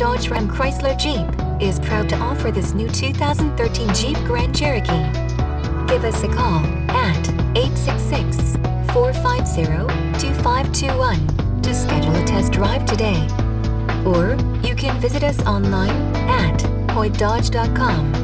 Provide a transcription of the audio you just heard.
Dodge Ram Chrysler Jeep is proud to offer this new 2013 Jeep Grand Cherokee. Give us a call at 866-450-2521 to schedule a test drive today. Or you can visit us online at hoytedodge.com.